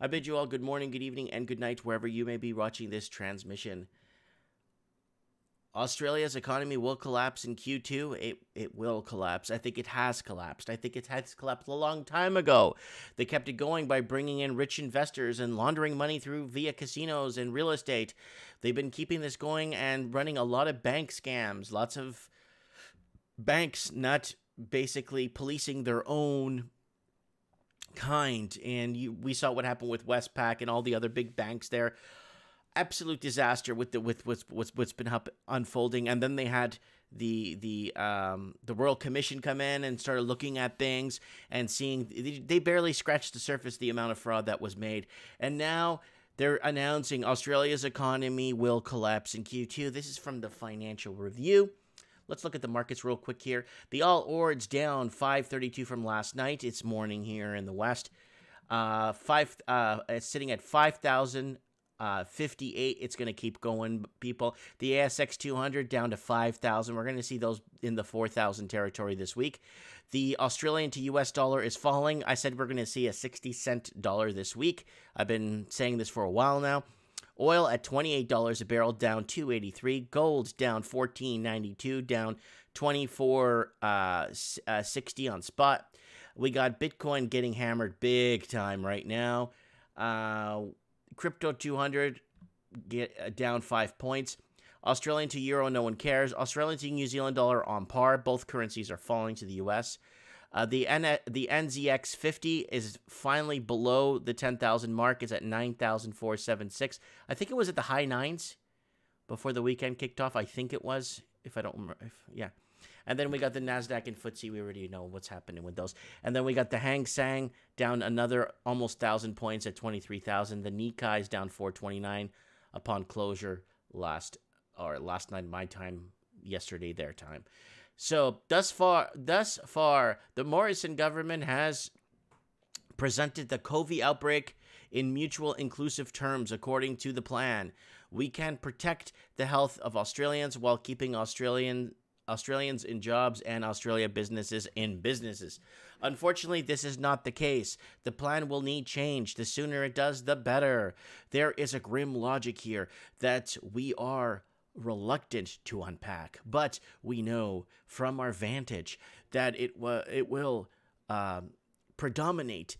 I bid you all good morning, good evening, and good night wherever you may be watching this transmission. Australia's economy will collapse in Q2. It it will collapse. I think it has collapsed. I think it has collapsed a long time ago. They kept it going by bringing in rich investors and laundering money through via casinos and real estate. They've been keeping this going and running a lot of bank scams. Lots of banks not basically policing their own kind and you, we saw what happened with Westpac and all the other big banks there. Absolute disaster with the with what's what's, what's been up, unfolding and then they had the the um the royal commission come in and started looking at things and seeing they barely scratched the surface the amount of fraud that was made. And now they're announcing Australia's economy will collapse in Q2 this is from the financial review Let's look at the markets real quick here. The All Ords down 532 from last night. It's morning here in the West. Uh, five. Uh, it's sitting at 5,000 uh, 58. It's going to keep going, people. The ASX 200 down to 5,000. We're going to see those in the 4,000 territory this week. The Australian to US dollar is falling. I said we're going to see a 60 cent dollar this week. I've been saying this for a while now. Oil at $28 a barrel, down 283. Gold down 14.92, down 24 uh, uh, 60 on spot. We got Bitcoin getting hammered big time right now. Uh, Crypto 200 get uh, down five points. Australian to euro, no one cares. Australian to New Zealand dollar on par. Both currencies are falling to the US. Uh, the N- the NZX 50 is finally below the 10,000 mark. It's at 9,476. I think it was at the high nines before the weekend kicked off. I think it was, if I don't remember. If, yeah. And then we got the Nasdaq and FTSE. We already know what's happening with those. And then we got the Hang Seng down another almost thousand points at twenty three thousand. The Nikkei is down four twenty nine upon closure last or last night my time, yesterday their time. So thus far, thus far, the Morrison government has presented the COVID outbreak in mutual inclusive terms according to the plan. We can protect the health of Australians while keeping Australian Australians in jobs and Australia businesses in businesses. Unfortunately, this is not the case. The plan will need change. The sooner it does, the better. There is a grim logic here that we are reluctant to unpack, but we know from our vantage that it wa- it will uh, predominate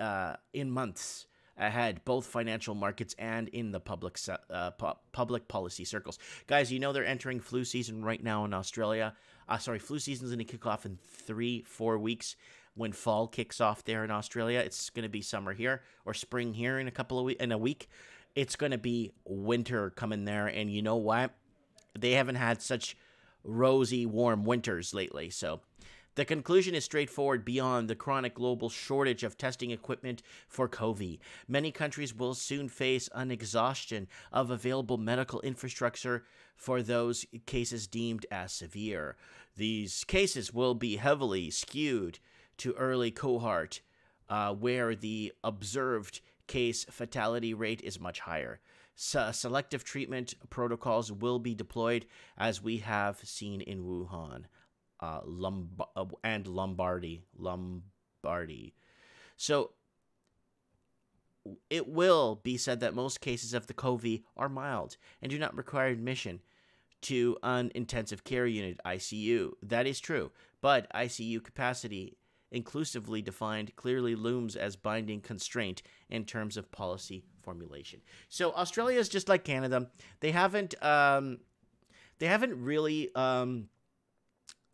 uh, in months ahead, both financial markets and in the public uh, pu- public policy circles. Guys, you know they're entering flu season right now in Australia. Uh, sorry, flu season is going to kick off in three, four weeks. When fall kicks off there in Australia, it's going to be summer here or spring here in a couple of we- in a week. It's going to be winter coming there, and you know what? They haven't had such rosy, warm winters lately, so the conclusion is straightforward beyond the chronic global shortage of testing equipment for COVID. Many countries will soon face an exhaustion of available medical infrastructure for those cases deemed as severe. These cases will be heavily skewed to early cohort, uh, where the observed case fatality rate is much higher. So selective treatment protocols will be deployed as we have seen in Wuhan uh, uh, and Lombardy. Lombardy. So it will be said that most cases of the COVID are mild and do not require admission to an intensive care unit ICU. That is true, but ICU capacity inclusively defined clearly looms as binding constraint in terms of policy formulation. So Australia is just like Canada. They haven't um, they haven't really um,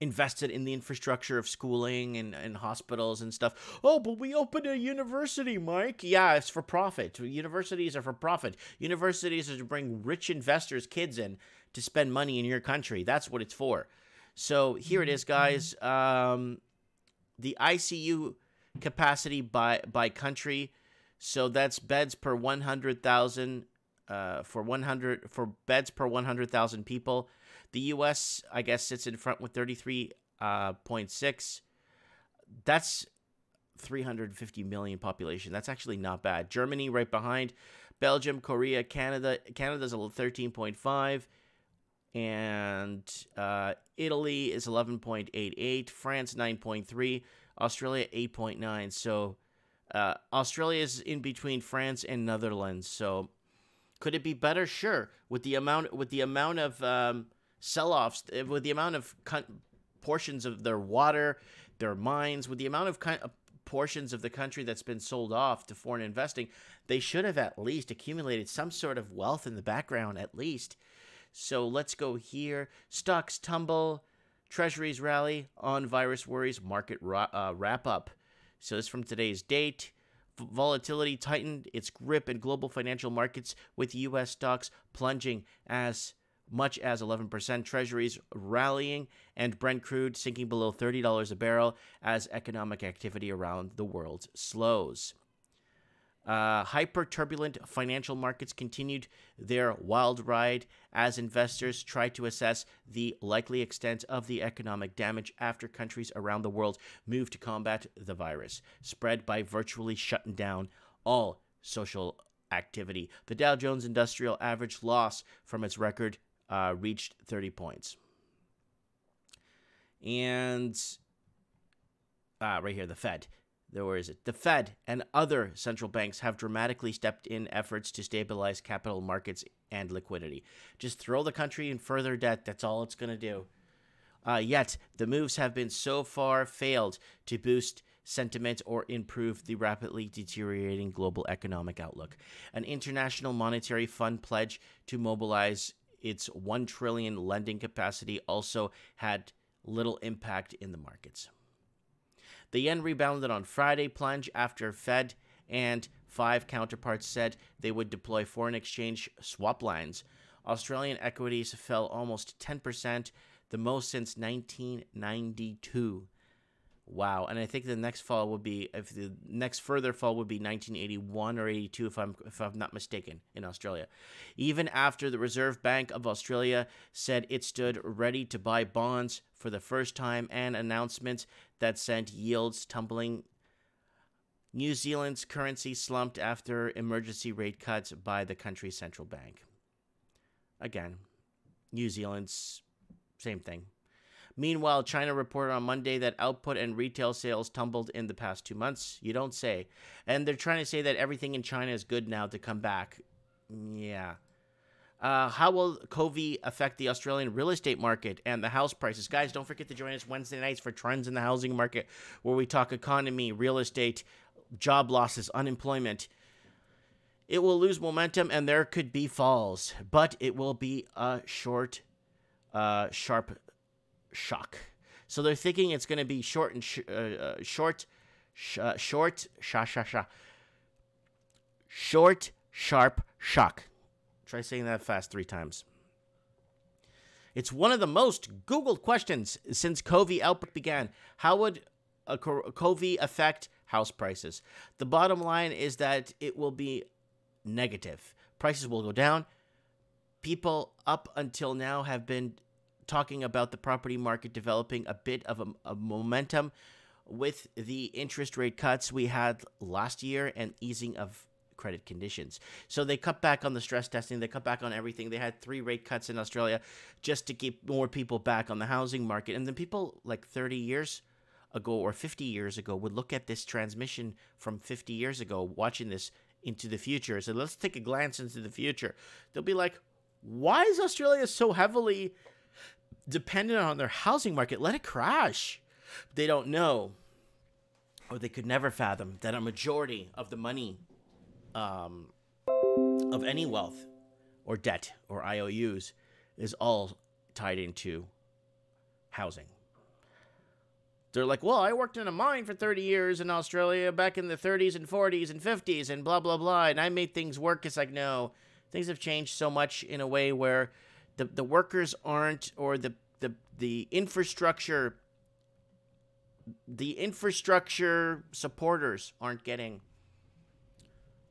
invested in the infrastructure of schooling and, and hospitals and stuff. Oh, but we opened a university, Mike. Yeah, it's for profit. Universities are for profit. Universities are to bring rich investors, kids in to spend money in your country. That's what it's for. So here it is, guys. Um, the ICU capacity by by country. So that's beds per 100,000 uh, for 100 for beds per 100,000 people. The U.S. I guess sits in front with 33.6. Uh, That's 350 million population. That's actually not bad. Germany right behind. Belgium, Korea, Canada. Canada's a 13.5 and uh, Italy is 11.88, France 9.3, Australia 8.9. So Uh, Australia is in between France and Netherlands, so could it be better? Sure. With the amount with the amount of um, sell-offs, eh, with the amount of portions of their water, their mines, with the amount of, con- portions of the country that's been sold off to foreign investing, they should have at least accumulated some sort of wealth in the background, at least. So let's go here. Stocks tumble, treasuries rally on virus worries, market uh, wrap up. So this from today's date. Volatility tightened its grip in global financial markets with U.S. stocks plunging as much as 11%, treasuries rallying, and Brent crude sinking below $30 a barrel as economic activity around the world slows. Uh, hyper turbulent financial markets continued their wild ride as investors tried to assess the likely extent of the economic damage after countries around the world moved to combat the virus, spread by virtually shutting down all social activity. The Dow Jones Industrial Average loss from its record uh, reached 30 points. And uh, right here, the Fed. Where is it? The Fed and other central banks have dramatically stepped in efforts to stabilize capital markets and liquidity. Just throw the country in further debt. That's all it's going to do. Uh, yet, the moves have been so far failed to boost sentiment or improve the rapidly deteriorating global economic outlook. An International Monetary Fund pledge to mobilize its 1 trillion lending capacity also had little impact in the markets. The yen rebounded on Friday plunge after Fed and five counterparts said they would deploy foreign exchange swap lines. Australian equities fell almost 10%, the most since 1992. Wow, and I think the next fall would be if the next further fall would be 1981 or 82 if I'm if I'm not mistaken in Australia. Even after the Reserve Bank of Australia said it stood ready to buy bonds for the first time and announcements that sent yields tumbling New Zealand's currency slumped after emergency rate cuts by the country's central bank. Again, New Zealand's same thing. Meanwhile, China reported on Monday that output and retail sales tumbled in the past two months. You don't say. And they're trying to say that everything in China is good now to come back. Yeah. Uh, how will COVID affect the Australian real estate market and the house prices? Guys, don't forget to join us Wednesday nights for Trends in the Housing Market, where we talk economy, real estate, job losses, unemployment. It will lose momentum and there could be falls, but it will be a short, uh, sharp shock. So they're thinking it's going to be short and sh- uh, uh, short, sh- uh, short, sha sha sha, short, sharp shock. Try saying that fast three times. It's one of the most Googled questions since COVID outbreak began. How would a COVID affect house prices? The bottom line is that it will be negative. Prices will go down. People up until now have been talking about the property market developing a bit of a, a momentum with the interest rate cuts we had last year and easing of credit conditions. So they cut back on the stress testing, they cut back on everything. They had three rate cuts in Australia just to keep more people back on the housing market. And then people like 30 years ago or 50 years ago would look at this transmission from 50 years ago, watching this into the future. So let's take a glance into the future. They'll be like, why is Australia so heavily dependent on their housing market. Let it crash. They don't know, or they could never fathom that a majority of the money um, of any wealth or debt or IOUs is all tied into housing. They're like, well, I worked in a mine for 30 years in Australia back in the 30s and 40s and 50s and blah, blah, blah. And I made things work. It's like, no, things have changed so much in a way where the, the workers aren't or the, the the infrastructure the infrastructure supporters aren't getting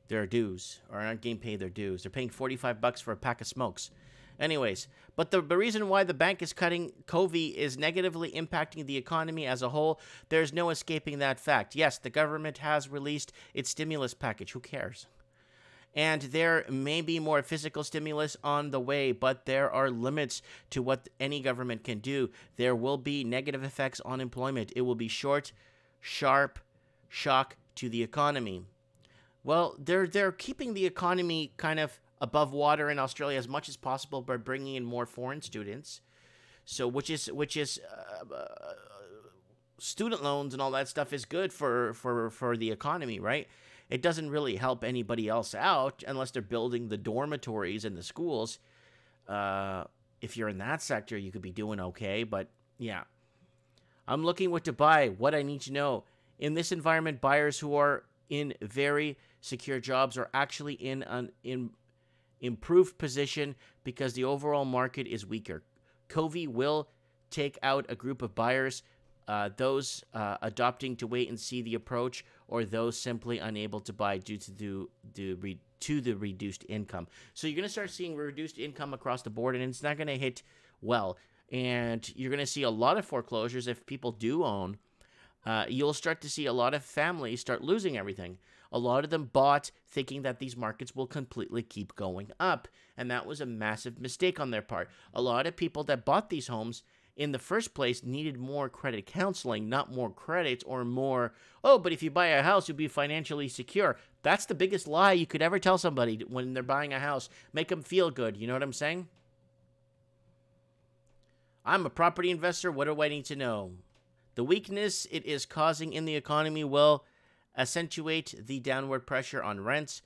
their dues or aren't getting paid their dues. They're paying 45 bucks for a pack of smokes. Anyways, but the, the reason why the bank is cutting COVID is negatively impacting the economy as a whole. There's no escaping that fact. Yes, the government has released its stimulus package. Who cares? And there may be more physical stimulus on the way, but there are limits to what any government can do. There will be negative effects on employment. It will be short, sharp shock to the economy. Well, they're they're keeping the economy kind of above water in Australia as much as possible by bringing in more foreign students. So, which is which is uh, uh, student loans and all that stuff is good for for for the economy, right? It doesn't really help anybody else out unless they're building the dormitories and the schools. Uh, if you're in that sector, you could be doing okay. But yeah, I'm looking what to buy, what I need to know. In this environment, buyers who are in very secure jobs are actually in an in improved position because the overall market is weaker. Covey will take out a group of buyers, uh, those uh, adopting to wait and see the approach, or those simply unable to buy due to the, the re- to the reduced income. So you're going to start seeing reduced income across the board, and it's not going to hit well. And you're going to see a lot of foreclosures if people do own. Uh, you'll start to see a lot of families start losing everything. A lot of them bought thinking that these markets will completely keep going up. And that was a massive mistake on their part. A lot of people that bought these homes in the first place needed more credit counseling, not more credits or more, oh, but if you buy a house, you'll be financially secure. That's the biggest lie you could ever tell somebody when they're buying a house. Make them feel good. You know what I'm saying? I'm a property investor. What do I need to know? The weakness it is causing in the economy will accentuate the downward pressure on rents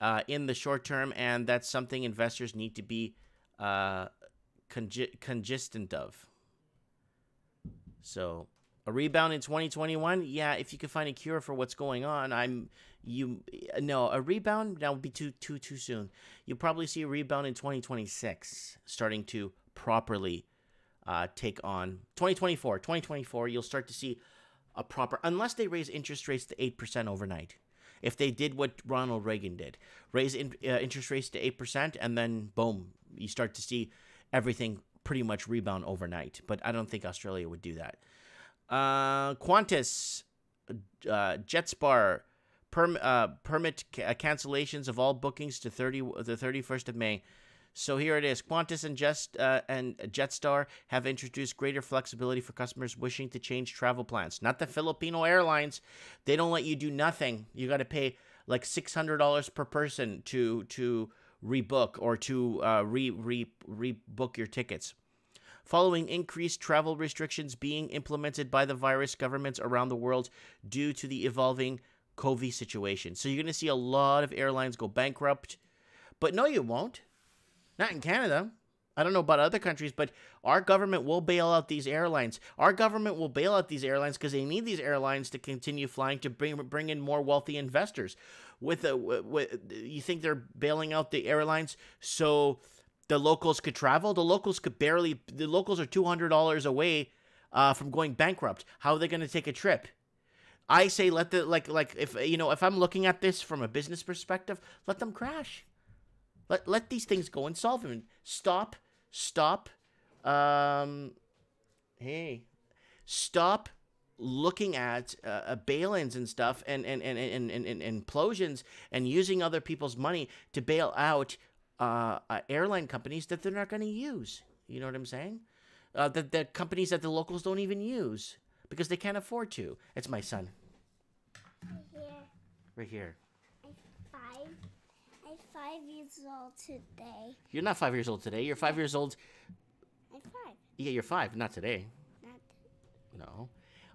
uh, in the short term, and that's something investors need to be uh, congestant of. So, a rebound in 2021, yeah. If you can find a cure for what's going on, I'm you no a rebound that would be too too too soon. You'll probably see a rebound in 2026, starting to properly uh, take on 2024. 2024, you'll start to see a proper, unless they raise interest rates to 8% overnight. If they did what Ronald Reagan did, raise in, uh, interest rates to 8%, and then boom, you start to see everything pretty much rebound overnight. But I don't think Australia would do that. Uh, Qantas, uh, Jetstar, perm, uh, permit ca- cancellations of all bookings to 30 the 31st of May. So here it is. Qantas and, uh, and Jetstar have introduced greater flexibility for customers wishing to change travel plans. Not the Filipino Airlines. They don't let you do nothing. You got to pay like $600 per person to to rebook or to uh, re, re, rebook your tickets. Following increased travel restrictions being implemented by the virus governments around the world due to the evolving COVID situation. So you're going to see a lot of airlines go bankrupt. But no, you won't. Not in Canada. I don't know about other countries, but our government will bail out these airlines. Our government will bail out these airlines because they need these airlines to continue flying to bring bring in more wealthy investors. With a, with, you think they're bailing out the airlines so the locals could travel? The locals could barely. The locals are two hundred dollars away uh, from going bankrupt. How are they going to take a trip? I say let the like like if you know if I'm looking at this from a business perspective, let them crash. Let let these things go and solve them. Stop, stop. Um, hey, stop looking at uh, uh, bail-ins and stuff and and, and, and, and, and implosions and using other people's money to bail out uh, uh, airline companies that they're not going to use. You know what I'm saying? Uh, the, the companies that the locals don't even use because they can't afford to. It's my son. Right here. Right here five years old today. You're not five years old today. You're five years old. I'm five. Yeah, you're five. Not today. Not. No.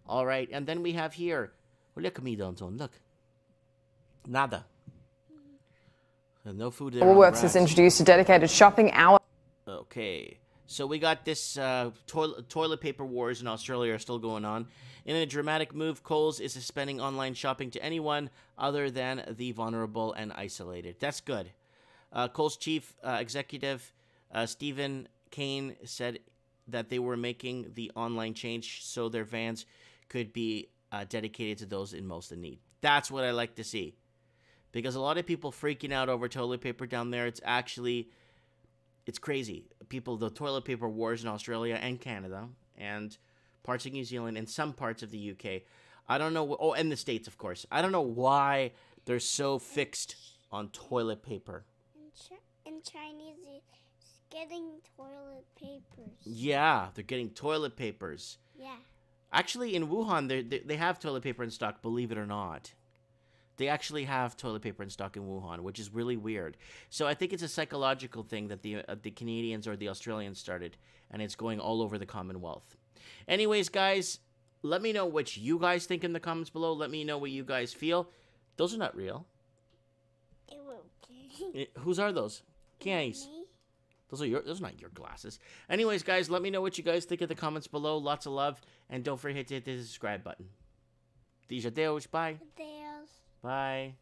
All right, and then we have here. Oh, look at me, Donton. Look. Nada. Mm-hmm. No food there. Woolworths has introduced a dedicated shopping hour. Okay. So we got this uh, toilet toilet paper wars in Australia are still going on. In a dramatic move, Coles is suspending online shopping to anyone other than the vulnerable and isolated. That's good. Uh, Coles chief uh, executive uh, Steven Cain said that they were making the online change so their vans could be uh, dedicated to those in most in need. That's what I like to see. Because a lot of people freaking out over toilet paper down there, it's actually it's crazy. People, the toilet paper wars in Australia and Canada and parts of New Zealand and some parts of the UK. I don't know. Oh, and the States, of course. I don't know why they're so fixed on toilet paper. In, in Chinese, it's getting toilet papers. Yeah, they're getting toilet papers. Yeah. Actually, in Wuhan, they they have toilet paper in stock. Believe it or not. They actually have toilet paper in stock in Wuhan, which is really weird. So I think it's a psychological thing that the uh, the Canadians or the Australians started, and it's going all over the Commonwealth. Anyways, guys, let me know what you guys think in the comments below. Let me know what you guys feel. Those are not real. It be. Eh, Whose are those? Guys. Those are your those are not your glasses. Anyways, guys, let me know what you guys think in the comments below. Lots of love. And don't forget to hit the subscribe button. These are Deus. Bye. Bye.